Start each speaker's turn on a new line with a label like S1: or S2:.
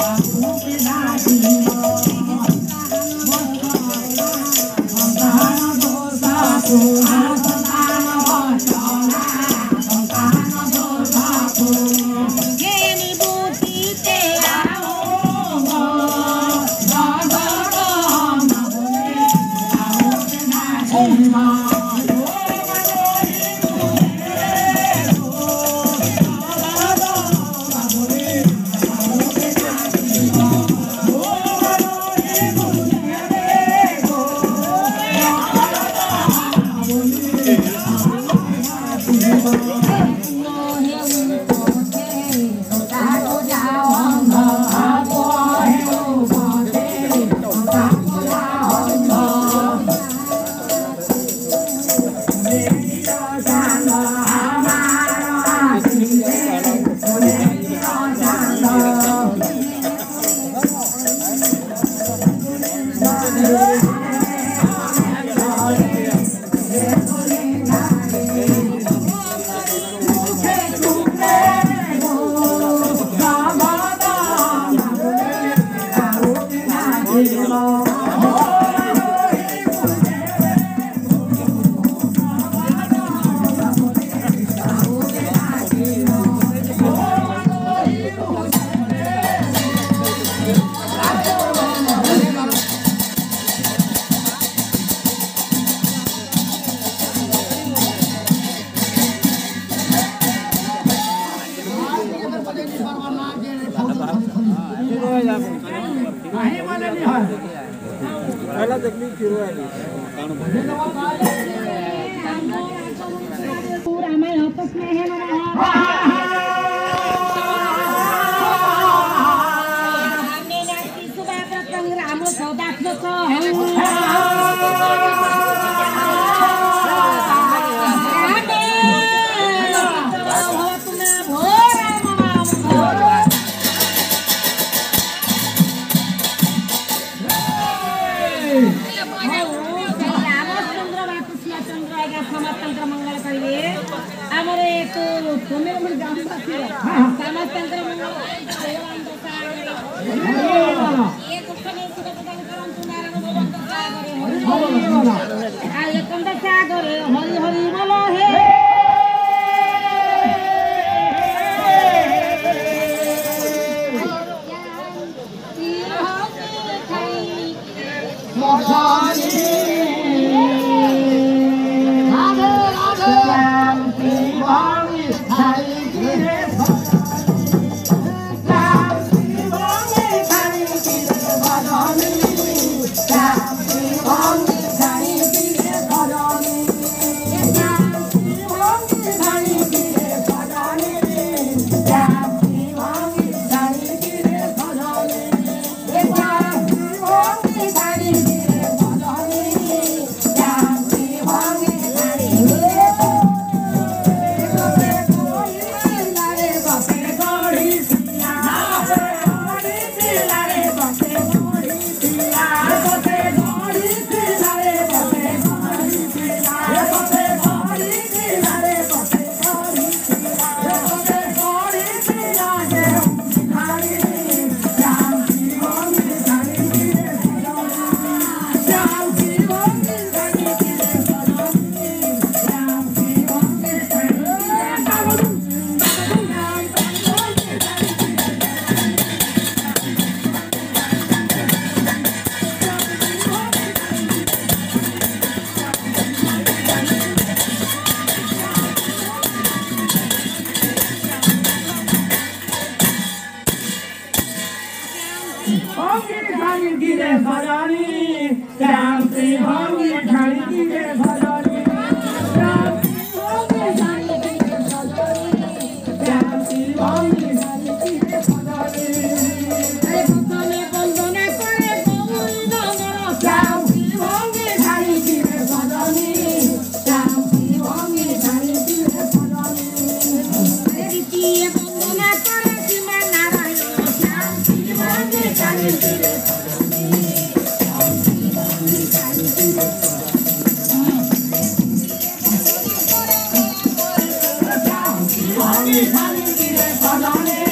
S1: बाबू के
S2: रामायण होतच नाही हे। मला राम Nada
S1: गिरे भरानी श्याम सिंह ठंड गिरे भरानी श्याम सिंह
S2: ठंड गिरे भरानी
S1: श्याम सिंह Hallelujah.